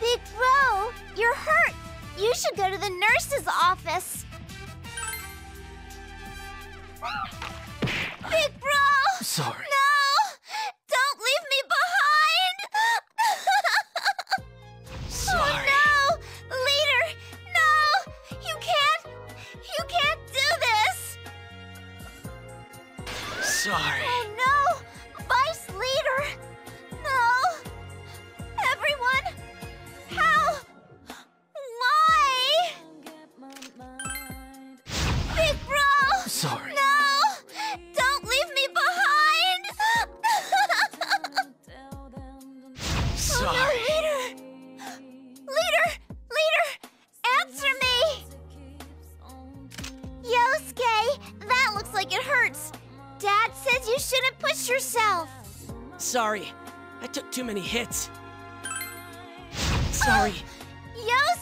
Big Bro, you're hurt. You should go to the nurse's office. Big Bro! Sorry. No! Don't leave me behind! Oh, Sorry. Oh no! Leader! No! You can't! You can't do this! Sorry. Sorry. No! Don't leave me behind! Sorry. Oh no, leader! Leader! Leader! Answer me! Yosuke, that looks like it hurts. Dad says you shouldn't push yourself. Sorry. I took too many hits. Sorry. Oh, Yosuke!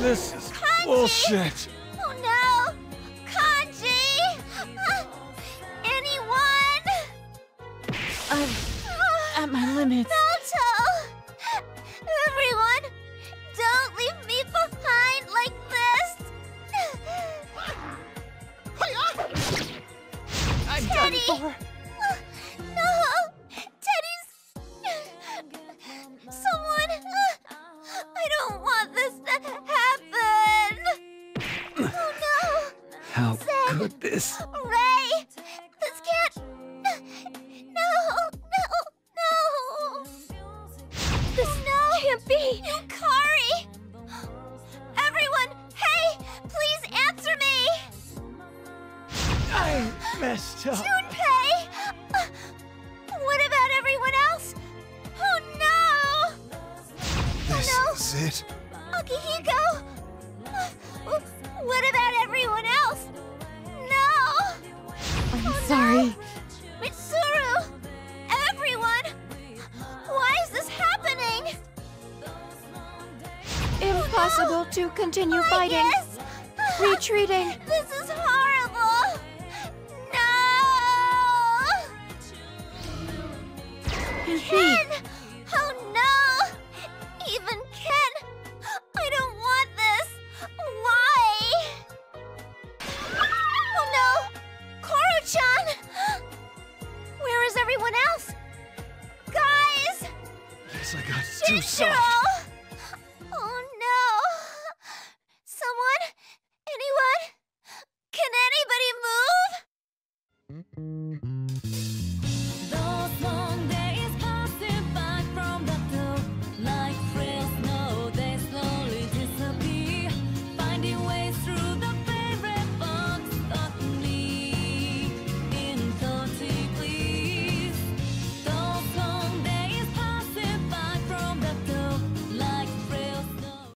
This is Kanji! bullshit. Oh no! Kanji! Uh, anyone? I'm Uh, at my limits. Naoto! Everyone, don't leave me behind like this! I'm Teddie! done for. This? Rei! This can't... No! No! No! This no. can't be! Yukari! Everyone, hey! Please answer me! I messed up. Junpei! What about everyone else? Oh no! Oh, this no. is it. Akihiko! What about everyone else? Impossible to continue oh, fighting. guess. Retreating. This is horrible! No! Yuffie. Ken! Oh no! Even Ken! I don't want this! Why? Oh no! Koro-chan! Where is everyone else? Guys! Guess I got too soft.